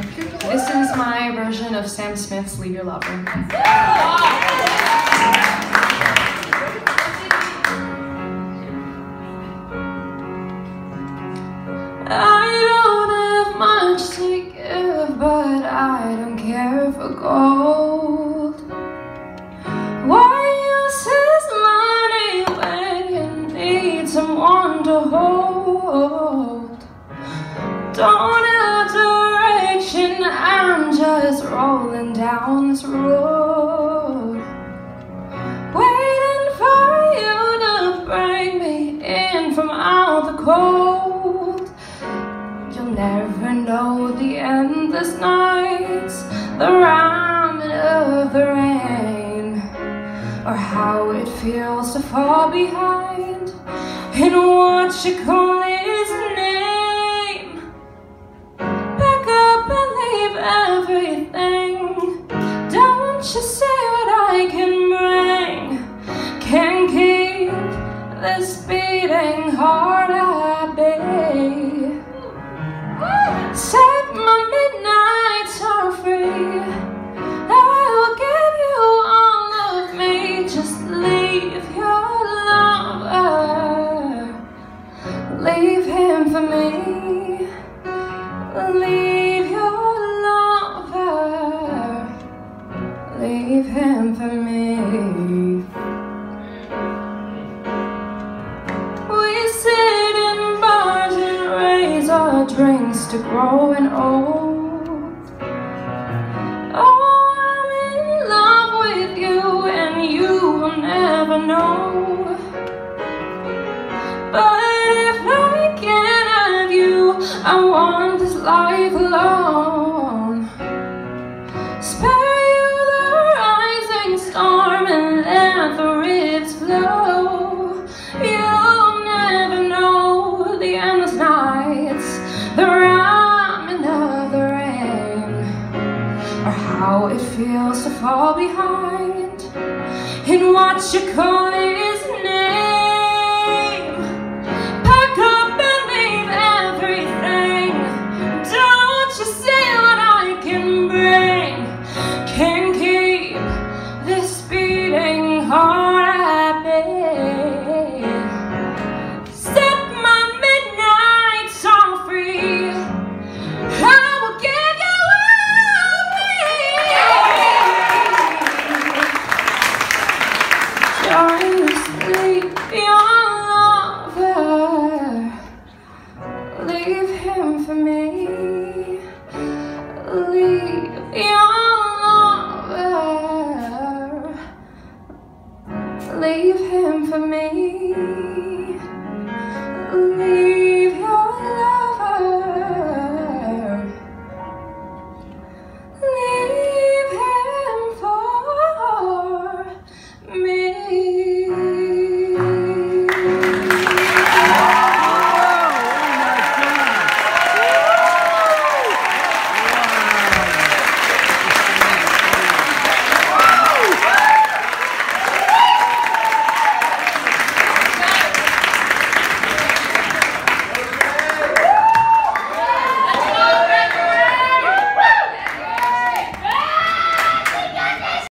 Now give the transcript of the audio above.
tonight. This is my version of Sam Smith's Leave Your Lover. I don't have much to give, but I don't care for gold. Why use his money when you need someone to hold? Don't I'm rolling down this road. Waiting for you to bring me in from out the cold. You'll never know the endless nights, the ramen of the rain, or how it feels to fall behind in what you call You see what I can bring? Can keep this beating heart at bay. Set my midnights are free. I will give you all of me. Just leave your lover. Leave him for me. For me. We sit in bars and raise our drinks to growing old. Oh, I'm in love with you, and you will never know. But if I can't have you, I want this life alone. It feels to fall behind in what you call leave your lover. Leave him for me. Leave your lover. Leave him for me. Leave